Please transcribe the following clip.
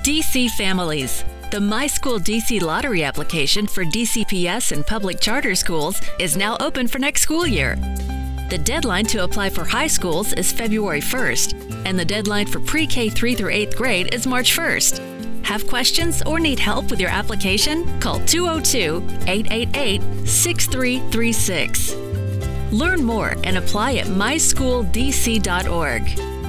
DC Families. The My School DC lottery application for DCPS and public charter schools is now open for next school year. The deadline to apply for high schools is February 1st, and the deadline for pre K 3 through 8th grade is March 1st. Have questions or need help with your application? Call 202 888 6336. Learn more and apply at myschooldc.org.